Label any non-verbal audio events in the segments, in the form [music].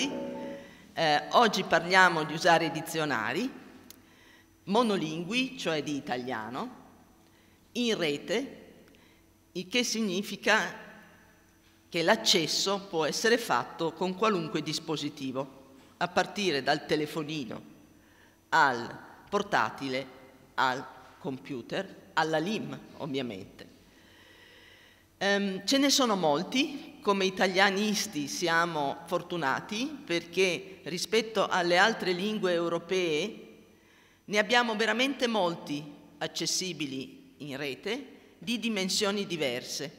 Quanti. Eh, oggi parliamo di usare dizionari monolingui, cioè di italiano, in rete, il che significa che l'accesso può essere fatto con qualunque dispositivo, a partire dal telefonino al portatile, al computer, alla LIM ovviamente. Um, ce ne sono molti, come italianisti siamo fortunati perché rispetto alle altre lingue europee ne abbiamo veramente molti accessibili in rete di dimensioni diverse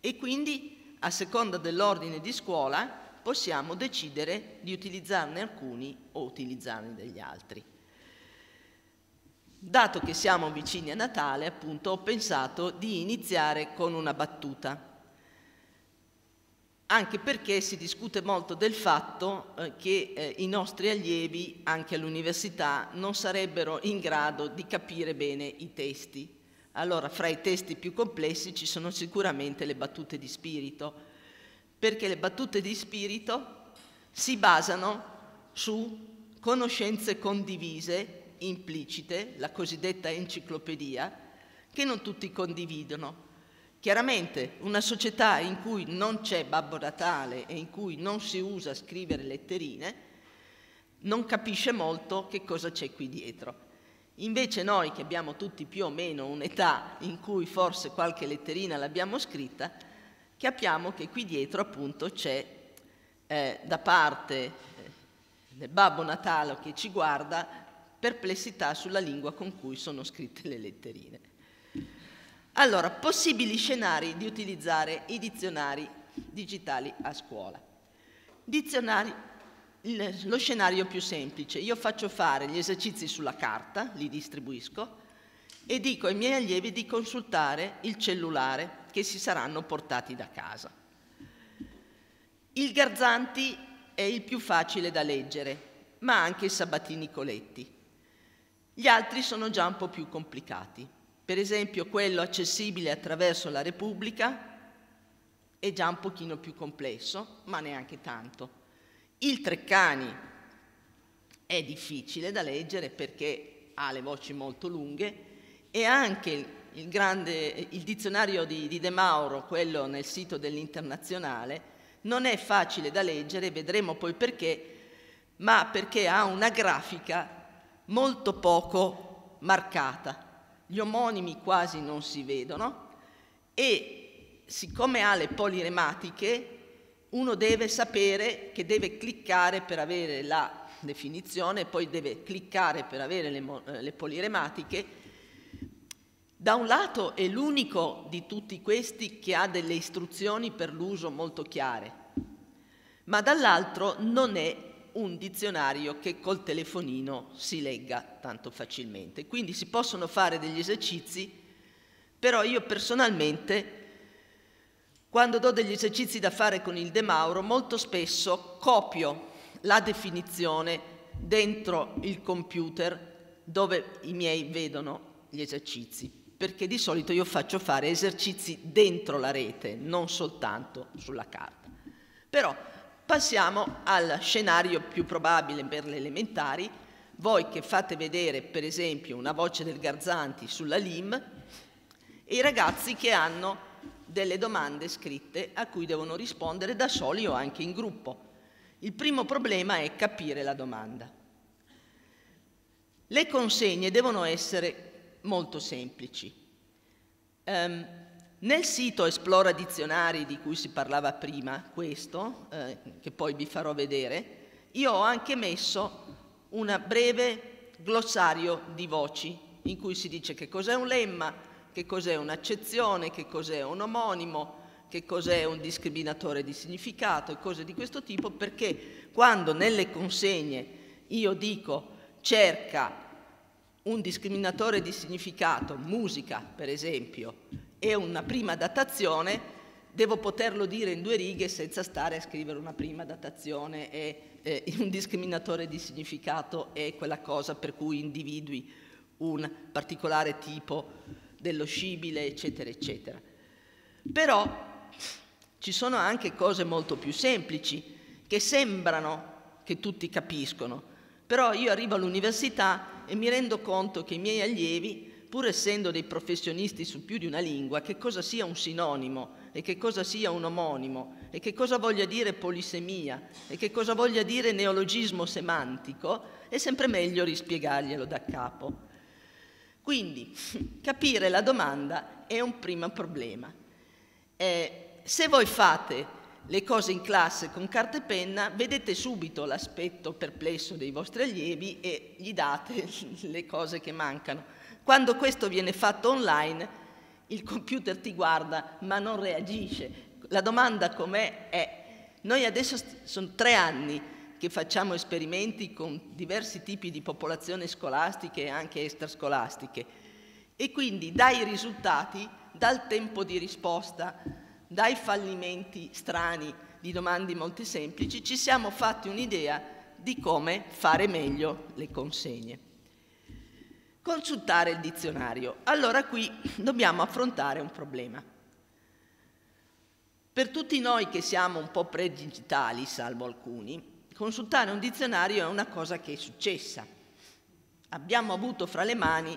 e quindi a seconda dell'ordine di scuola possiamo decidere di utilizzarne alcuni o utilizzarne degli altri. Dato che siamo vicini a Natale, appunto, ho pensato di iniziare con una battuta. Anche perché si discute molto del fatto eh, che eh, i nostri allievi, anche all'università, non sarebbero in grado di capire bene i testi. Allora, fra i testi più complessi ci sono sicuramente le battute di spirito, perché le battute di spirito si basano su conoscenze condivise implicite, la cosiddetta enciclopedia, che non tutti condividono. Chiaramente una società in cui non c'è Babbo Natale e in cui non si usa scrivere letterine, non capisce molto che cosa c'è qui dietro. Invece noi che abbiamo tutti più o meno un'età in cui forse qualche letterina l'abbiamo scritta, capiamo che qui dietro appunto c'è eh, da parte eh, del Babbo Natale che ci guarda perplessità sulla lingua con cui sono scritte le letterine. Allora, possibili scenari di utilizzare i dizionari digitali a scuola. Dizionari, lo scenario più semplice, io faccio fare gli esercizi sulla carta, li distribuisco e dico ai miei allievi di consultare il cellulare che si saranno portati da casa. Il Garzanti è il più facile da leggere, ma anche il Sabatini Coletti. Gli altri sono già un po' più complicati. Per esempio quello accessibile attraverso la Repubblica è già un pochino più complesso, ma neanche tanto. Il Treccani è difficile da leggere perché ha le voci molto lunghe e anche il, grande, il dizionario di, di De Mauro, quello nel sito dell'Internazionale, non è facile da leggere, vedremo poi perché, ma perché ha una grafica molto poco marcata. Gli omonimi quasi non si vedono e siccome ha le polirematiche uno deve sapere che deve cliccare per avere la definizione, poi deve cliccare per avere le, eh, le polirematiche. Da un lato è l'unico di tutti questi che ha delle istruzioni per l'uso molto chiare, ma dall'altro non è un dizionario che col telefonino si legga tanto facilmente. Quindi si possono fare degli esercizi, però io personalmente, quando do degli esercizi da fare con il De Mauro, molto spesso copio la definizione dentro il computer dove i miei vedono gli esercizi, perché di solito io faccio fare esercizi dentro la rete, non soltanto sulla carta. Però Passiamo al scenario più probabile per le elementari, voi che fate vedere per esempio una voce del Garzanti sulla LIM e i ragazzi che hanno delle domande scritte a cui devono rispondere da soli o anche in gruppo. Il primo problema è capire la domanda. Le consegne devono essere molto semplici. Um, nel sito Esplora Dizionari di cui si parlava prima, questo, eh, che poi vi farò vedere, io ho anche messo un breve glossario di voci in cui si dice che cos'è un lemma, che cos'è un'accezione, che cos'è un omonimo, che cos'è un discriminatore di significato e cose di questo tipo, perché quando nelle consegne io dico cerca un discriminatore di significato, musica per esempio, e una prima datazione, devo poterlo dire in due righe senza stare a scrivere una prima datazione e eh, [laughs] un discriminatore di significato è quella cosa per cui individui un particolare tipo dello scibile, eccetera, eccetera. Però Ci sono anche cose molto più semplici che sembrano che tutti capiscono, però io arrivo all'università e mi rendo conto che i miei allievi, pur essendo dei professionisti su più di una lingua, che cosa sia un sinonimo e che cosa sia un omonimo e che cosa voglia dire polisemia e che cosa voglia dire neologismo semantico, è sempre meglio rispiegarglielo da capo. Quindi [laughs] capire la domanda è un primo problema. Eh, se voi fate le cose in classe con carta e penna, vedete subito l'aspetto perplesso dei vostri allievi e gli date [laughs] le cose che mancano. Quando questo viene fatto online, il computer ti guarda ma non reagisce. La domanda com'è è, noi adesso sono tre anni che facciamo esperimenti con diversi tipi di popolazioni scolastiche e anche extrascolastiche e quindi dai risultati, dal tempo di risposta, dai fallimenti strani di domande molto semplici, ci siamo fatti un'idea di come fare meglio le consegne. Consultare il dizionario. Allora qui dobbiamo affrontare un problema. Per tutti noi che siamo un po' pre-digitali, salvo alcuni, consultare un dizionario è una cosa che è successa. Abbiamo avuto fra le mani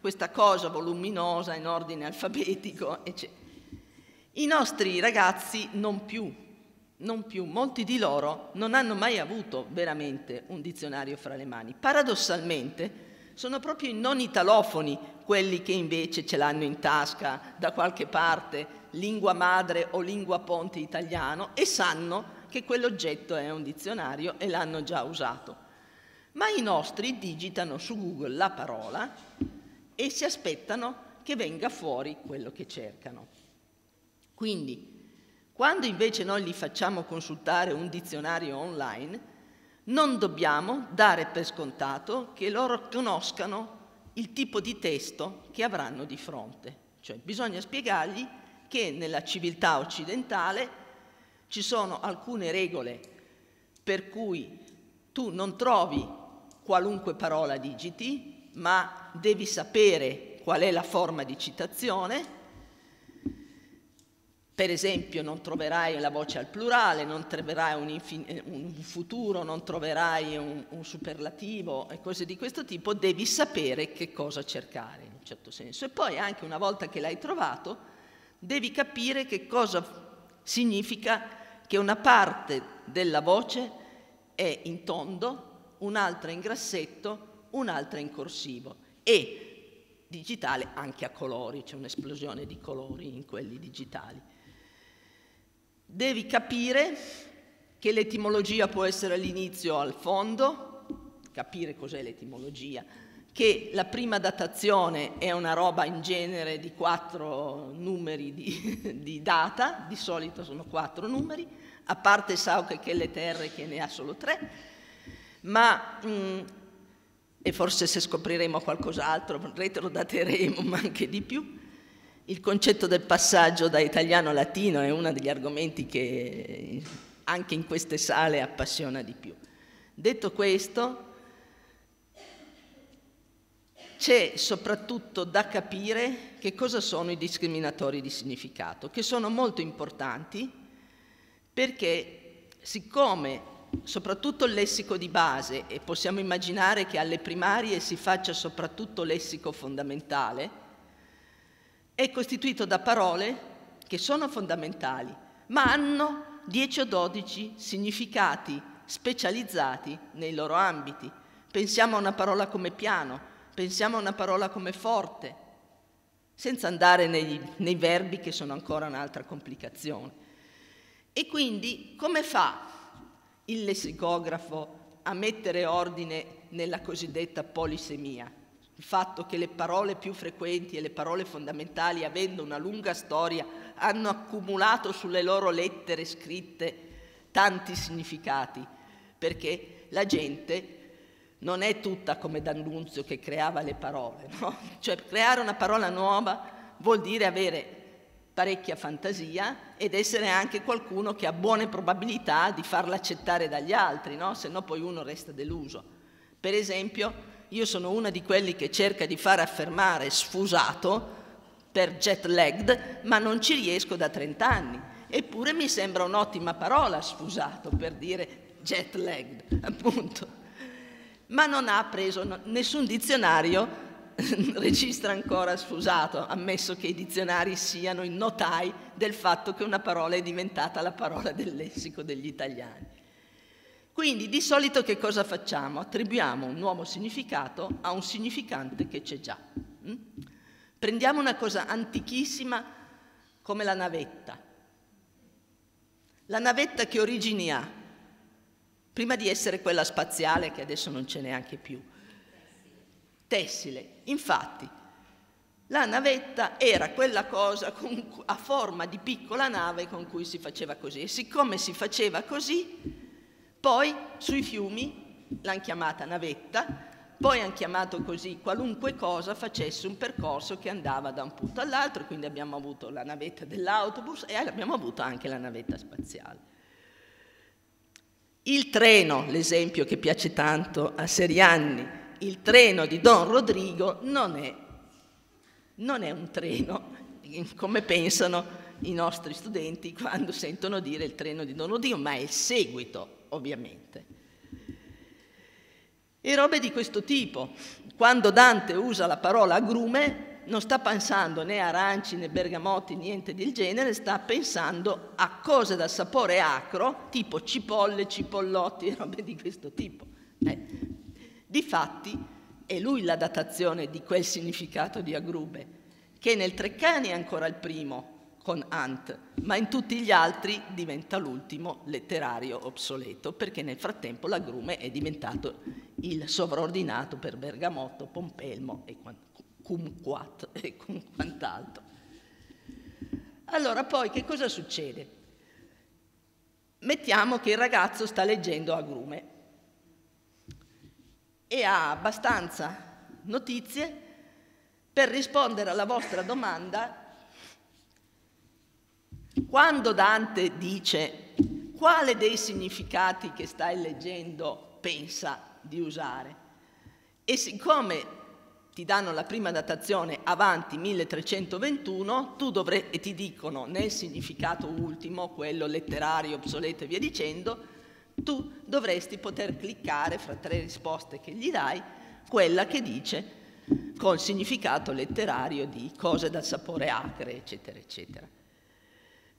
questa cosa voluminosa in ordine alfabetico, eccetera. I nostri ragazzi non più, non più, molti di loro non hanno mai avuto veramente un dizionario fra le mani. Paradossalmente sono proprio i non italofoni quelli che invece ce l'hanno in tasca da qualche parte, lingua madre o lingua ponte italiano, e sanno che quell'oggetto è un dizionario e l'hanno già usato. Ma i nostri digitano su Google la parola e si aspettano che venga fuori quello che cercano. Quindi, quando invece noi li facciamo consultare un dizionario online, non dobbiamo dare per scontato che loro conoscano il tipo di testo che avranno di fronte. Cioè bisogna spiegargli che nella civiltà occidentale ci sono alcune regole per cui tu non trovi qualunque parola digiti, ma devi sapere qual è la forma di citazione per esempio non troverai la voce al plurale, non troverai un, infin- un futuro, non troverai un, un, superlativo e cose di questo tipo, devi sapere che cosa cercare in un certo senso. E poi anche una volta che l'hai trovato, devi capire che cosa significa che una parte della voce è in tondo, un'altra in grassetto, un'altra in corsivo e digitale anche a colori, c'è un'esplosione di colori in quelli digitali. Devi capire che l'etimologia può essere all'inizio o al fondo, capire cos'è l'etimologia, che la prima datazione è una roba in genere di quattro numeri di, [laughs] di data, di solito sono quattro numeri, a parte Sauche che le terre che ne ha solo tre, ma mh, mm, e forse se scopriremo qualcos'altro [laughs] retrodateremo, ma anche di più. Il concetto del passaggio da italiano a latino è uno degli argomenti che anche in queste sale appassiona di più. Detto questo, c'è soprattutto da capire che cosa sono i discriminatori di significato, che sono molto importanti perché siccome soprattutto il lessico di base, e possiamo immaginare che alle primarie si faccia soprattutto lessico fondamentale, è costituito da parole che sono fondamentali, ma hanno 10 o 12 significati specializzati nei loro ambiti. Pensiamo a una parola come piano, pensiamo a una parola come forte, senza andare nei, nei verbi che sono ancora un'altra complicazione. E quindi come fa il lessicografo a mettere ordine nella cosiddetta polisemia? Il fatto che le parole più frequenti e le parole fondamentali, avendo una lunga storia, hanno accumulato sulle loro lettere scritte tanti significati, perché la gente non è tutta come D'Annunzio che creava le parole, no? [laughs] cioè creare una parola nuova vuol dire avere parecchia fantasia ed essere anche qualcuno che ha buone probabilità di farla accettare dagli altri, no? se no poi uno resta deluso. Per esempio, io sono una di quelli che cerca di far affermare sfusato per jet lagged, ma non ci riesco da 30 anni. Eppure mi sembra un'ottima parola, sfusato, per dire jet lagged, appunto. Ma non ha preso nessun dizionario [laughs] registra ancora sfusato, ammesso che i dizionari siano in notai del fatto che una parola è diventata la parola del lessico degli italiani. Quindi di solito che cosa facciamo? Attribuiamo un nuovo significato a un significante che c'è già. Mm? Prendiamo una cosa antichissima come la navetta. La navetta che origini ha? Prima di essere quella spaziale, che adesso non c'è neanche più. Tessile. Infatti, la navetta era quella cosa con, a forma di piccola nave con cui si faceva così. E siccome si faceva così, poi sui fiumi l'hanno chiamata navetta, poi hanno chiamato così qualunque cosa facesse un percorso che andava da un punto all'altro, quindi abbiamo avuto la navetta dell'autobus e abbiamo avuto anche la navetta spaziale. Il treno, l'esempio che piace tanto a Serianni, il treno di Don Rodrigo non è, non è un treno, come pensano i nostri studenti quando sentono dire il treno di Don Rodrigo, ma è il seguito ovviamente. E robe di questo tipo. Quando Dante usa la parola agrume, non sta pensando né a aranci né bergamotti, niente del genere, sta pensando a cose dal sapore acro, tipo cipolle, cipollotti [laughs] robe di questo tipo. Eh. Difatti è lui la datazione di quel significato di agrume, che nel Treccani è ancora il primo, con Ant, ma in tutti gli altri diventa l'ultimo letterario obsoleto, perché nel frattempo l'agrume è diventato il sovraordinato per Bergamotto, Pompelmo e Cumquat e quant'altro. Allora poi che cosa succede? Mettiamo che il ragazzo sta leggendo agrume e ha abbastanza notizie per rispondere alla vostra domanda quando Dante dice quale dei significati che stai leggendo pensa di usare, e siccome ti danno la prima datazione avanti 1321, tu dovrai, e ti dicono nel significato ultimo, quello letterario, obsoleto e via dicendo, tu dovresti poter cliccare fra tre risposte che gli dai, quella che dice col significato letterario di cose dal sapore acre, eccetera, eccetera.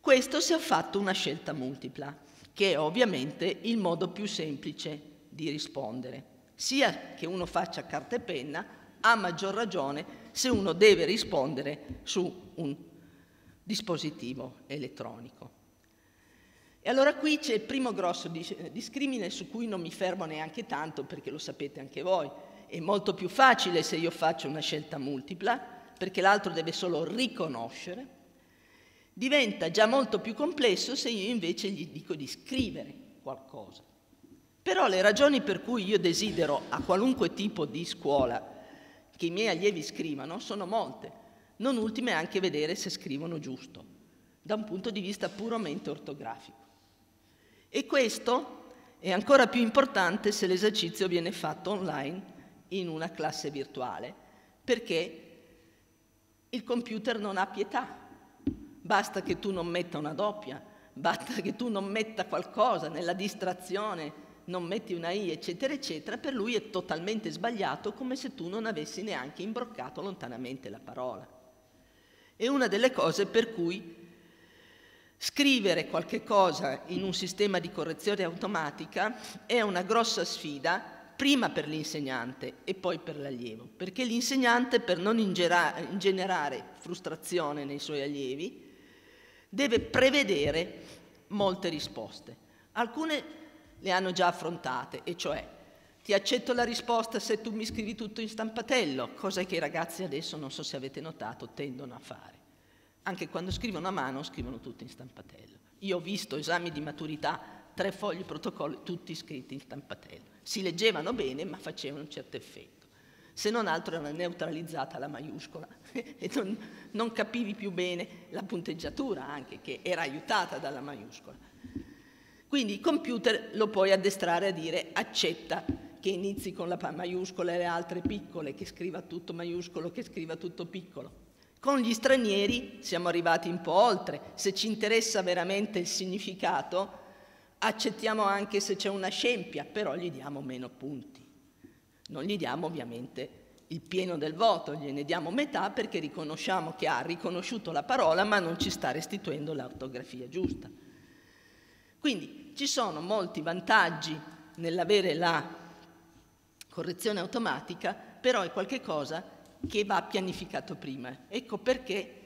Questo si è fatto una scelta multipla, che è ovviamente il modo più semplice di rispondere, sia che uno faccia carta e penna, a maggior ragione se uno deve rispondere su un dispositivo elettronico. E allora qui c'è il primo grosso discrimine su cui non mi fermo neanche tanto perché lo sapete anche voi. È molto più facile se io faccio una scelta multipla perché l'altro deve solo riconoscere Diventa già molto più complesso se io invece gli dico di scrivere qualcosa. Però le ragioni per cui io desidero a qualunque tipo di scuola che i miei allievi scrivano sono molte, non ultime anche vedere se scrivono giusto, da un punto di vista puramente ortografico. E questo è ancora più importante se l'esercizio viene fatto online in una classe virtuale, perché il computer non ha pietà Basta che tu non metta una doppia, basta che tu non metta qualcosa nella distrazione, non metti una I, eccetera, eccetera, per lui è totalmente sbagliato come se tu non avessi neanche imbroccato lontanamente la parola. È una delle cose per cui scrivere qualche cosa in un sistema di correzione automatica è una grossa sfida prima per l'insegnante e poi per l'allievo, perché l'insegnante per non ingenerare frustrazione nei suoi allievi deve prevedere molte risposte. Alcune le hanno già affrontate, e cioè ti accetto la risposta se tu mi scrivi tutto in stampatello, cosa che i ragazzi adesso, non so se avete notato, tendono a fare. Anche quando scrivono a mano, scrivono tutto in stampatello. Io ho visto esami di maturità, tre fogli protocolli, tutti scritti in stampatello. Si leggevano bene, ma facevano un certo effetto se non altro era neutralizzata la maiuscola [laughs] e non, non, capivi più bene la punteggiatura anche, che era aiutata dalla maiuscola. Quindi il computer lo puoi addestrare a dire accetta che inizi con la maiuscola e le altre piccole, che scriva tutto maiuscolo, che scriva tutto piccolo. Con gli stranieri siamo arrivati un po' oltre, se ci interessa veramente il significato, accettiamo anche se c'è una scempia, però gli diamo meno punti. Non gli diamo ovviamente il pieno del voto, gliene diamo metà perché riconosciamo che ha riconosciuto la parola ma non ci sta restituendo l'ortografia giusta. Quindi ci sono molti vantaggi nell'avere la correzione automatica, però è qualcosa che va pianificato prima. Ecco perché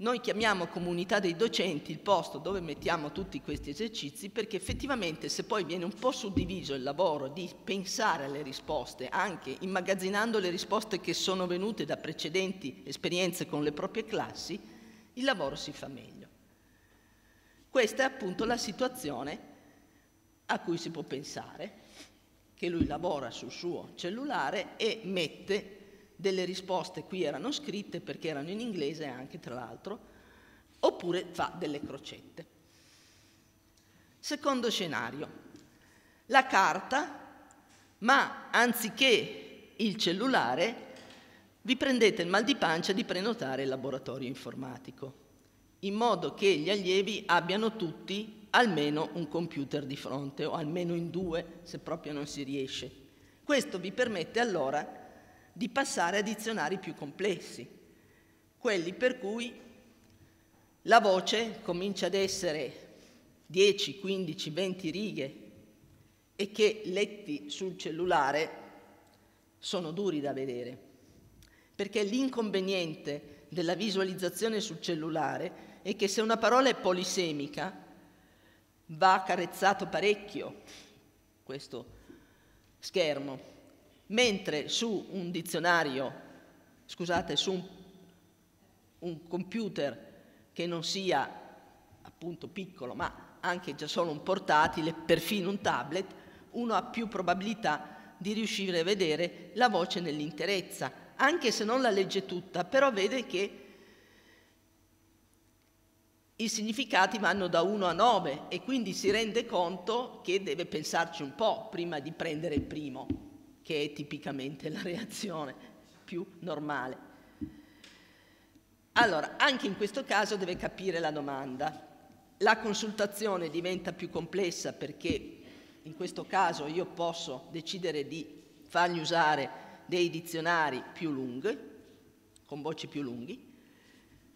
noi chiamiamo comunità dei docenti il posto dove mettiamo tutti questi esercizi perché effettivamente se poi viene un po' suddiviso il lavoro di pensare alle risposte, anche immagazzinando le risposte che sono venute da precedenti esperienze con le proprie classi, il lavoro si fa meglio. Questa è appunto la situazione a cui si può pensare, che lui lavora sul suo cellulare e mette delle risposte qui erano scritte perché erano in inglese anche tra l'altro, oppure fa delle crocette. Secondo scenario, la carta, ma anziché il cellulare, vi prendete il mal di pancia di prenotare il laboratorio informatico, in modo che gli allievi abbiano tutti almeno un computer di fronte, o almeno in due, se proprio non si riesce. Questo vi permette allora di passare a dizionari più complessi, quelli per cui la voce comincia ad essere 10, 15, 20 righe e che letti sul cellulare sono duri da vedere, perché l'inconveniente della visualizzazione sul cellulare è che se una parola è polisemica va accarezzato parecchio questo schermo mentre su un dizionario, scusate, su un, un computer che non sia appunto piccolo, ma anche già solo un portatile, perfino un tablet, uno ha più probabilità di riuscire a vedere la voce nell'interezza, anche se non la legge tutta, però vede che i significati vanno da 1 a 9 e quindi si rende conto che deve pensarci un po' prima di prendere il primo che è tipicamente la reazione più normale. Allora, anche in questo caso deve capire la domanda. La consultazione diventa più complessa perché in questo caso io posso decidere di fargli usare dei dizionari più lunghi, con voci più lunghi,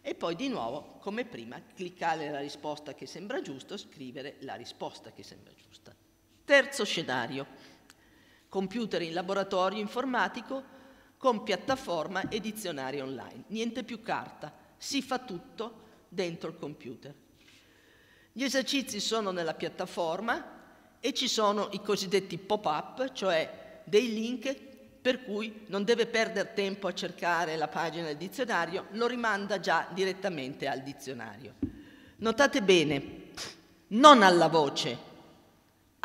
e poi di nuovo, come prima, cliccare la risposta che sembra giusta, scrivere la risposta che sembra giusta. Terzo scenario computer in laboratorio informatico con piattaforma e dizionario online. Niente più carta, si fa tutto dentro il computer. Gli esercizi sono nella piattaforma e ci sono i cosiddetti pop-up, cioè dei link per cui non deve perdere tempo a cercare la pagina del dizionario, lo rimanda già direttamente al dizionario. Notate bene, non alla voce,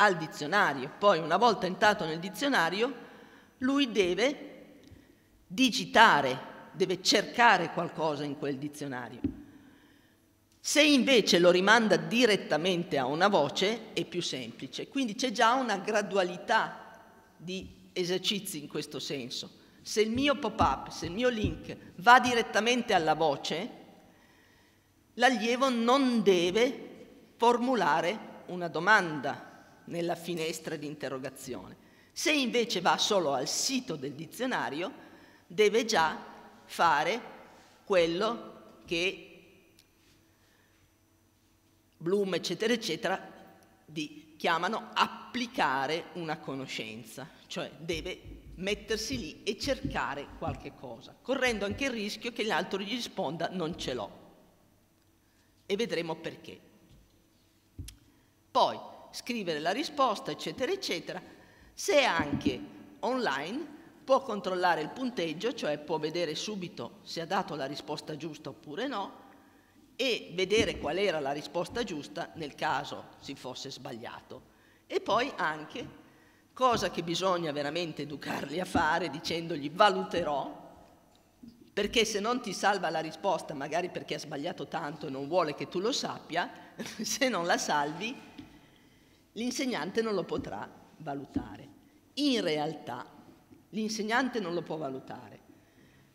al dizionario. Poi una volta entrato nel dizionario, lui deve digitare, deve cercare qualcosa in quel dizionario. Se invece lo rimanda direttamente a una voce è più semplice, quindi c'è già una gradualità di esercizi in questo senso. Se il mio pop-up, se il mio link va direttamente alla voce, l'allievo non deve formulare una domanda nella finestra di interrogazione. Se invece va solo al sito del dizionario, deve già fare quello che Bloom, eccetera, eccetera, di, chiamano applicare una conoscenza, cioè deve mettersi lì e cercare qualche cosa, correndo anche il rischio che l'altro gli risponda non ce l'ho. E vedremo perché. Poi, scrivere la risposta, eccetera, eccetera. Se anche online, può controllare il punteggio, cioè può vedere subito se ha dato la risposta giusta oppure no, e vedere qual era la risposta giusta nel caso si fosse sbagliato. E poi anche, cosa che bisogna veramente educarli a fare, dicendogli valuterò, perché se non ti salva la risposta, magari perché ha sbagliato tanto e non vuole che tu lo sappia, [laughs] se non la salvi, l'insegnante non lo potrà valutare. In realtà l'insegnante non lo può valutare,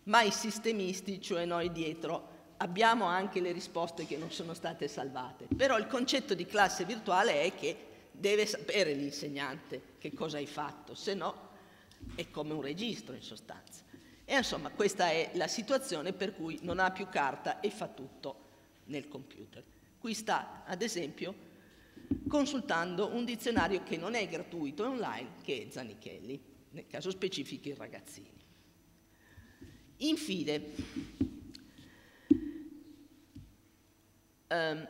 ma i sistemisti, cioè noi dietro, abbiamo anche le risposte che non sono state salvate. Però il concetto di classe virtuale è che deve sapere l'insegnante che cosa hai fatto, se no è come un registro in sostanza. E insomma questa è la situazione per cui non ha più carta e fa tutto nel computer. Qui sta, ad esempio, consultando un dizionario che non è gratuito, è online, che è Zanichelli, nel caso specifico i ragazzini. Infine, ehm,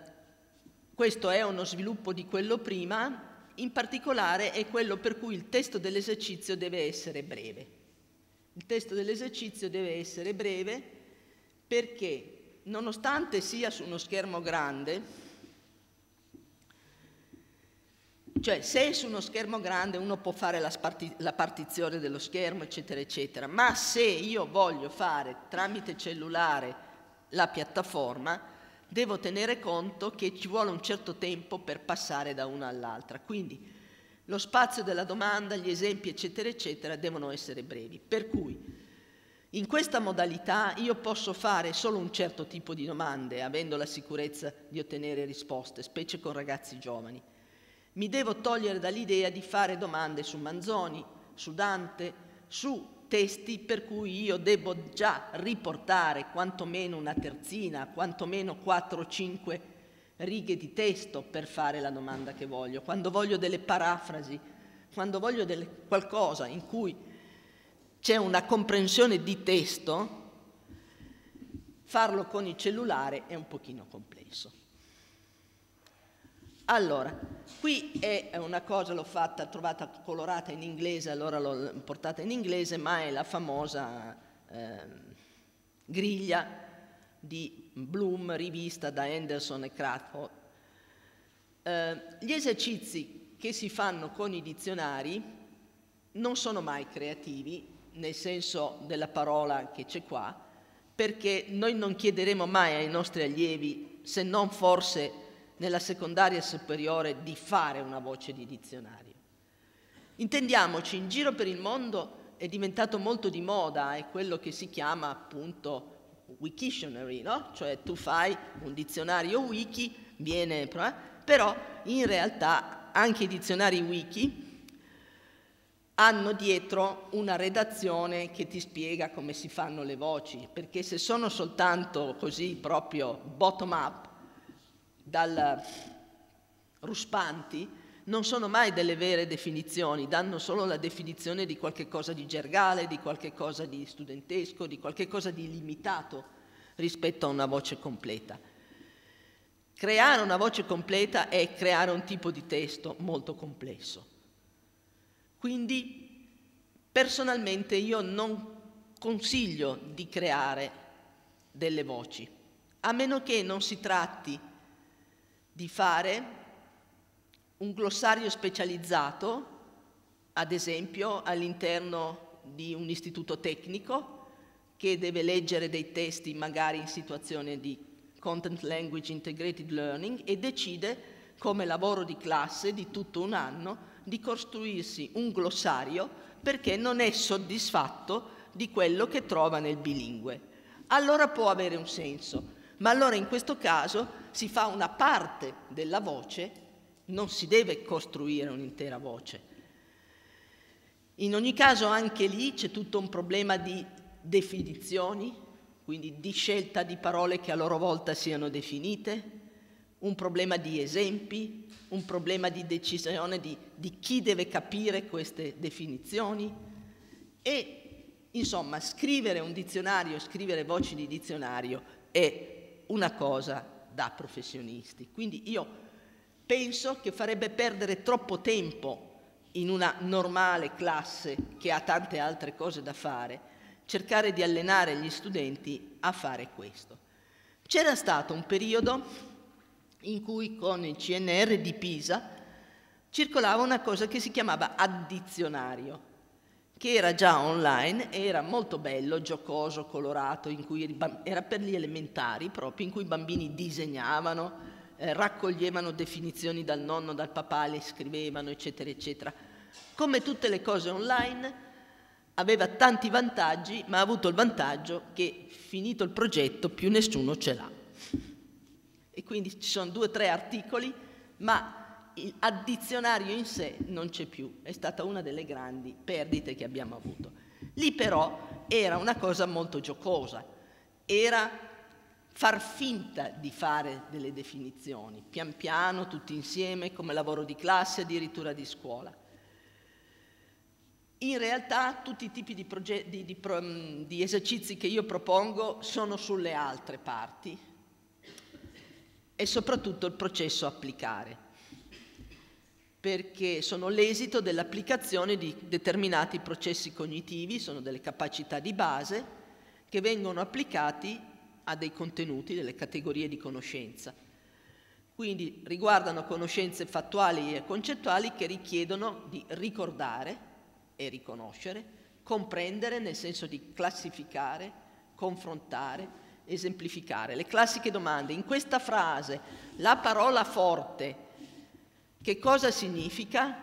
questo è uno sviluppo di quello prima, in particolare è quello per cui il testo dell'esercizio deve essere breve. Il testo dell'esercizio deve essere breve perché, nonostante sia su uno schermo grande, cioè se è su uno schermo grande uno può fare la, la, partizione dello schermo, eccetera, eccetera, ma se io voglio fare tramite cellulare la piattaforma, devo tenere conto che ci vuole un certo tempo per passare da una all'altra. Quindi lo spazio della domanda, gli esempi, eccetera, eccetera, devono essere brevi. Per cui in questa modalità io posso fare solo un certo tipo di domande, avendo la sicurezza di ottenere risposte, specie con ragazzi giovani. Mi devo togliere dall'idea di fare domande su Manzoni, su Dante, su testi per cui io devo già riportare quantomeno una terzina, quantomeno 4 o 5 righe di testo per fare la domanda che voglio. Quando voglio delle parafrasi, quando voglio delle, qualcosa in cui c'è una comprensione di testo, farlo con il cellulare è un pochino complesso. Allora, qui è una cosa, l'ho fatta, trovata colorata in inglese, allora l'ho portata in inglese, ma è la famosa eh, griglia di Bloom rivista da Anderson e Crathford. Eh, gli esercizi che si fanno con i dizionari non sono mai creativi, nel senso della parola che c'è qua, perché noi non chiederemo mai ai nostri allievi, se non forse nella secondaria superiore di fare una voce di dizionario. Intendiamoci, in giro per il mondo è diventato molto di moda, è quello che si chiama appunto Wiktionary, no? Cioè tu fai un dizionario wiki, viene, però in realtà anche i dizionari wiki hanno dietro una redazione che ti spiega come si fanno le voci, perché se sono soltanto così proprio bottom up, dal Ruspanti non sono mai delle vere definizioni, danno solo la definizione di qualche cosa di gergale, di qualche cosa di studentesco, di qualche cosa di limitato rispetto a una voce completa. Creare una voce completa è creare un tipo di testo molto complesso. Quindi personalmente io non consiglio di creare delle voci, a meno che non si tratti di fare un glossario specializzato, ad esempio all'interno di un istituto tecnico che deve leggere dei testi magari in situazione di Content Language Integrated Learning e decide come lavoro di classe di tutto un anno di costruirsi un glossario perché non è soddisfatto di quello che trova nel bilingue. Allora può avere un senso, ma allora in questo caso si fa una parte della voce, non si deve costruire un'intera voce. In ogni caso anche lì c'è tutto un problema di definizioni, quindi di scelta di parole che a loro volta siano definite, un problema di esempi, un problema di decisione di, di chi deve capire queste definizioni e insomma scrivere un dizionario, scrivere voci di dizionario è una cosa da professionisti. Quindi io penso che farebbe perdere troppo tempo in una normale classe che ha tante altre cose da fare, cercare di allenare gli studenti a fare questo. C'era stato un periodo in cui con il CNR di Pisa circolava una cosa che si chiamava addizionario, che era già online, era molto bello, giocoso, colorato, era per gli elementari proprio, in cui i bambini disegnavano, eh, raccoglievano definizioni dal nonno, dal papà, le scrivevano, eccetera, eccetera. Come tutte le cose online, aveva tanti vantaggi, ma ha avuto il vantaggio che finito il progetto più nessuno ce l'ha. E quindi ci sono due o tre articoli, ma il addizionario in sé non c'è più, è stata una delle grandi perdite che abbiamo avuto. Lì però era una cosa molto giocosa, era far finta di fare delle definizioni, pian piano, tutti insieme, come lavoro di classe, addirittura di scuola. In realtà tutti i tipi di, di, di, mm, di, esercizi che io propongo sono sulle altre parti e soprattutto il processo applicare, perché sono l'esito dell'applicazione di determinati processi cognitivi, sono delle capacità di base che vengono applicati a dei contenuti, delle categorie di conoscenza. Quindi riguardano conoscenze fattuali e concettuali che richiedono di ricordare, e riconoscere, comprendere nel senso di classificare, confrontare, esemplificare. Le classiche domande. In questa frase la parola forte che cosa significa?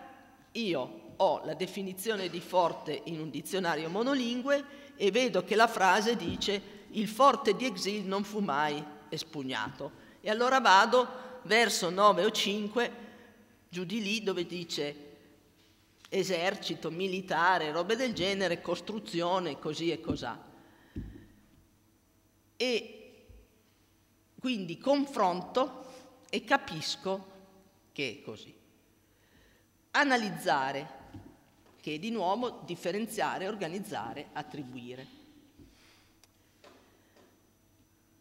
Io ho la definizione di forte in un dizionario monolingue e vedo che la frase dice il forte di Exil non fu mai espugnato. E allora vado verso 9 o 5 giù di lì dove dice esercito, militare, robe del genere, costruzione, così e cos'ha. E quindi confronto e capisco che è così. Analizzare, che è di nuovo differenziare, organizzare, attribuire.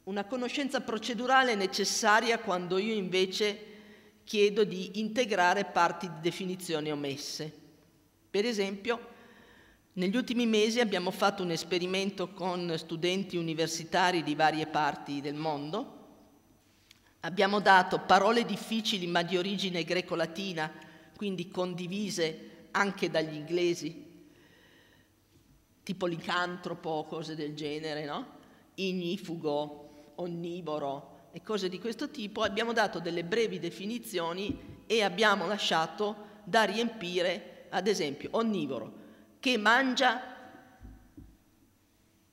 Una conoscenza procedurale è necessaria quando io invece chiedo di integrare parti di definizioni omesse. Per esempio, negli ultimi mesi abbiamo fatto un esperimento con studenti universitari di varie parti del mondo. Abbiamo dato parole difficili ma di origine greco-latina, quindi condivise anche dagli inglesi, tipo licantropo, cose del genere, no? Ignifugo, onnivoro e cose di questo tipo. Abbiamo dato delle brevi definizioni e abbiamo lasciato da riempire ad esempio, onnivoro, che mangia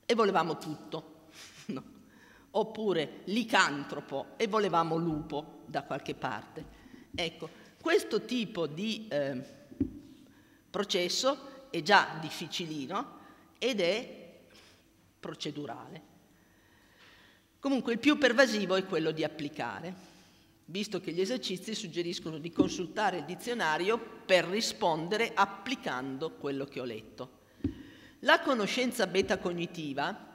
e volevamo tutto. Oppure licantropo e volevamo lupo da qualche parte. Ecco, questo tipo di eh, processo è già difficilino ed è procedurale. Comunque il più pervasivo è quello di applicare visto che gli esercizi suggeriscono di consultare il dizionario per rispondere applicando quello che ho letto. La conoscenza metacognitiva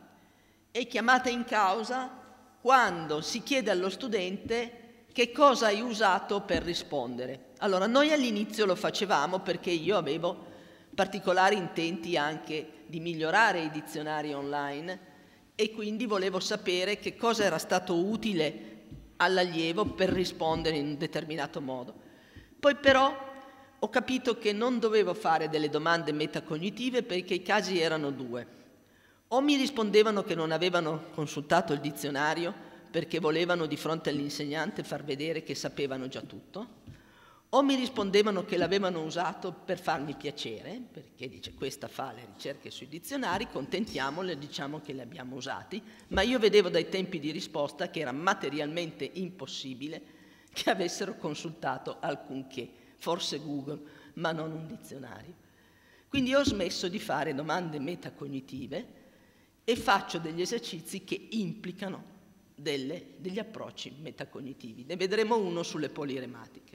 è chiamata in causa quando si chiede allo studente che cosa hai usato per rispondere. Allora, noi all'inizio lo facevamo perché io avevo particolari intenti anche di migliorare i dizionari online e quindi volevo sapere che cosa era stato utile all'allievo per rispondere in un determinato modo. Poi però ho capito che non dovevo fare delle domande metacognitive perché i casi erano due. O mi rispondevano che non avevano consultato il dizionario perché volevano di fronte all'insegnante far vedere che sapevano già tutto, o mi rispondevano che l'avevano usato per farmi piacere, perché dice questa fa le ricerche sui dizionari, contentiamole, diciamo che le abbiamo usati, ma io vedevo dai tempi di risposta che era materialmente impossibile che avessero consultato alcunché, forse Google, ma non un dizionario. Quindi ho smesso di fare domande metacognitive e faccio degli esercizi che implicano delle, degli approcci metacognitivi. Ne vedremo uno sulle polirematiche.